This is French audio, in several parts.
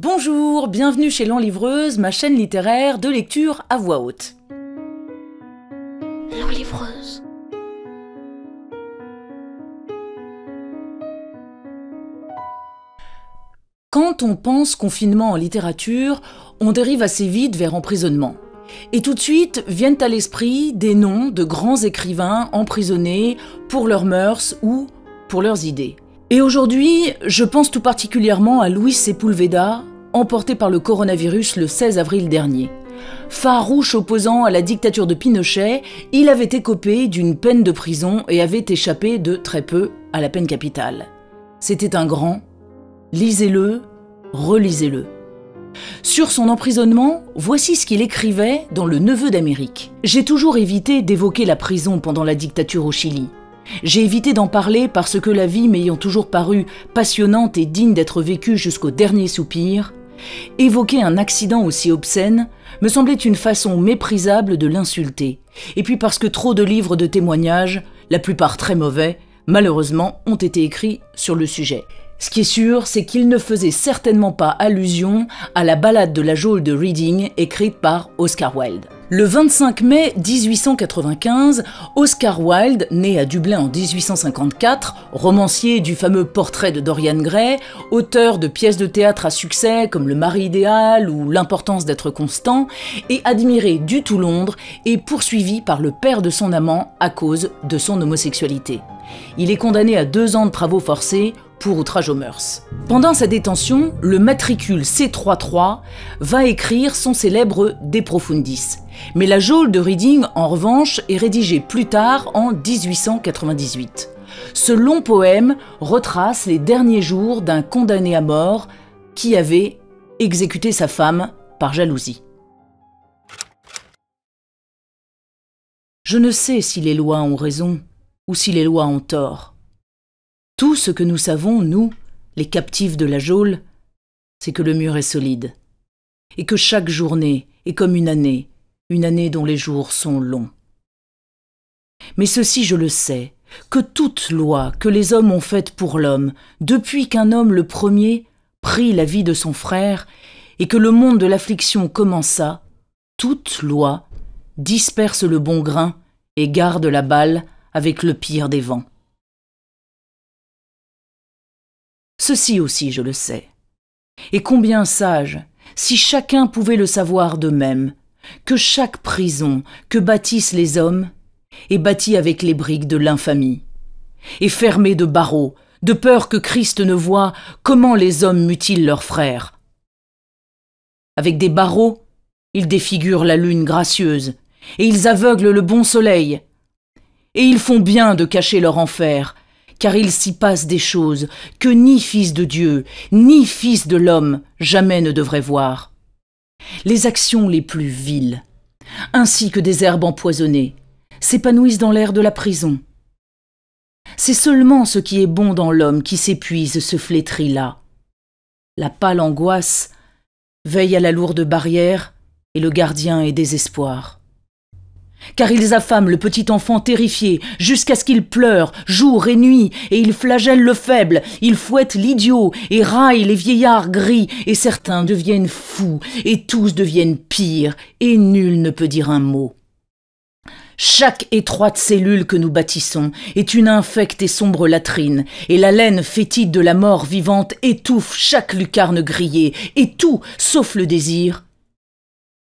Bonjour, bienvenue chez L'Enlivreuse, ma chaîne littéraire de lecture à voix haute. L'Enlivreuse. Quand on pense confinement en littérature, on dérive assez vite vers emprisonnement. Et tout de suite viennent à l'esprit des noms de grands écrivains emprisonnés pour leurs mœurs ou pour leurs idées. Et aujourd'hui, je pense tout particulièrement à Luis Sepulveda, emporté par le coronavirus le 16 avril dernier. Farouche opposant à la dictature de Pinochet, il avait écopé d'une peine de prison et avait échappé de très peu à la peine capitale. C'était un grand. Lisez-le, relisez-le. Sur son emprisonnement, voici ce qu'il écrivait dans Le Neveu d'Amérique. J'ai toujours évité d'évoquer la prison pendant la dictature au Chili. J'ai évité d'en parler parce que la vie m'ayant toujours paru passionnante et digne d'être vécue jusqu'au dernier soupir, évoquer un accident aussi obscène me semblait une façon méprisable de l'insulter. Et puis parce que trop de livres de témoignages, la plupart très mauvais, malheureusement, ont été écrits sur le sujet. Ce qui est sûr, c'est qu'il ne faisait certainement pas allusion à la ballade de la geôle de Reading écrite par Oscar Wilde. Le 25 mai 1895, Oscar Wilde, né à Dublin en 1854, romancier du fameux Portrait de Dorian Gray, auteur de pièces de théâtre à succès comme Le mari idéal ou L'importance d'être constant, est admiré du tout Londres et poursuivi par le père de son amant à cause de son homosexualité. Il est condamné à deux ans de travaux forcés pour outrage aux mœurs. Pendant sa détention, le matricule C33 va écrire son célèbre De Profundis. Mais la geôle de Reading, en revanche, est rédigée plus tard, en 1898. Ce long poème retrace les derniers jours d'un condamné à mort qui avait exécuté sa femme par jalousie. Je ne sais si les lois ont raison ou si les lois ont tort. Tout ce que nous savons, nous, les captifs de la geôle, c'est que le mur est solide, et que chaque journée est comme une année, une année dont les jours sont longs. Mais ceci je le sais, que toute loi que les hommes ont faite pour l'homme, depuis qu'un homme le premier prit la vie de son frère, et que le monde de l'affliction commença, toute loi disperse le bon grain et garde la balle avec le pire des vents. Ceci aussi je le sais. Et combien sage, si chacun pouvait le savoir de même, que chaque prison que bâtissent les hommes est bâtie avec les briques de l'infamie, et fermée de barreaux, de peur que Christ ne voie comment les hommes mutilent leurs frères. Avec des barreaux, ils défigurent la lune gracieuse, et ils aveuglent le bon soleil. Et ils font bien de cacher leur enfer, car il s'y passe des choses que ni fils de Dieu, ni fils de l'homme jamais ne devrait voir. Les actions les plus viles, ainsi que des herbes empoisonnées, s'épanouissent dans l'air de la prison. C'est seulement ce qui est bon dans l'homme qui s'épuise ce flétri là. La pâle angoisse veille à la lourde barrière et le gardien est désespoir car ils affament le petit enfant terrifié jusqu'à ce qu'il pleure jour et nuit, et ils flagellent le faible, ils fouettent l'idiot, et raillent les vieillards gris, et certains deviennent fous, et tous deviennent pires, et nul ne peut dire un mot. Chaque étroite cellule que nous bâtissons est une infecte et sombre latrine, et la laine fétide de la mort vivante étouffe chaque lucarne grillée, et tout, sauf le désir,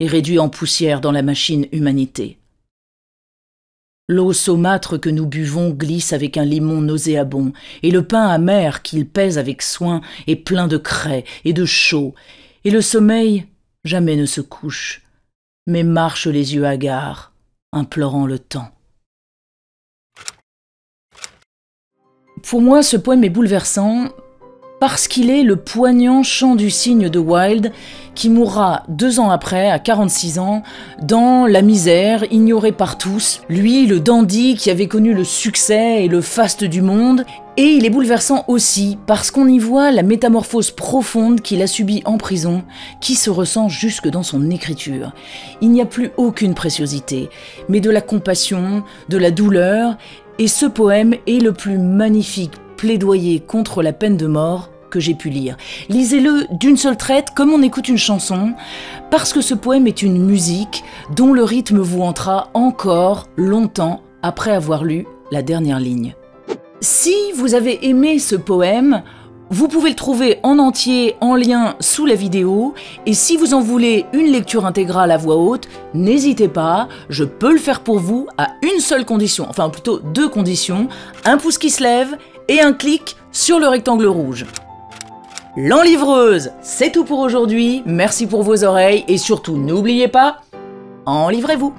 est réduit en poussière dans la machine humanité. L'eau saumâtre que nous buvons glisse avec un limon nauséabond, et le pain amer qu'il pèse avec soin est plein de craie et de chaud, et le sommeil jamais ne se couche, mais marche les yeux hagards, implorant le temps. Pour moi, ce poème est bouleversant parce qu'il est le poignant chant du cygne de Wilde qui mourra deux ans après, à 46 ans, dans la misère, ignoré par tous. Lui, le dandy qui avait connu le succès et le faste du monde. Et il est bouleversant aussi parce qu'on y voit la métamorphose profonde qu'il a subie en prison, qui se ressent jusque dans son écriture. Il n'y a plus aucune préciosité, mais de la compassion, de la douleur, et ce poème est le plus magnifique plaidoyer contre la peine de mort j'ai pu lire. Lisez-le d'une seule traite comme on écoute une chanson, parce que ce poème est une musique dont le rythme vous entra encore longtemps après avoir lu la dernière ligne. Si vous avez aimé ce poème, vous pouvez le trouver en entier en lien sous la vidéo et si vous en voulez une lecture intégrale à voix haute, n'hésitez pas, je peux le faire pour vous à une seule condition, enfin plutôt deux conditions, un pouce qui se lève et un clic sur le rectangle rouge. L'enlivreuse, c'est tout pour aujourd'hui, merci pour vos oreilles et surtout n'oubliez pas, enlivrez-vous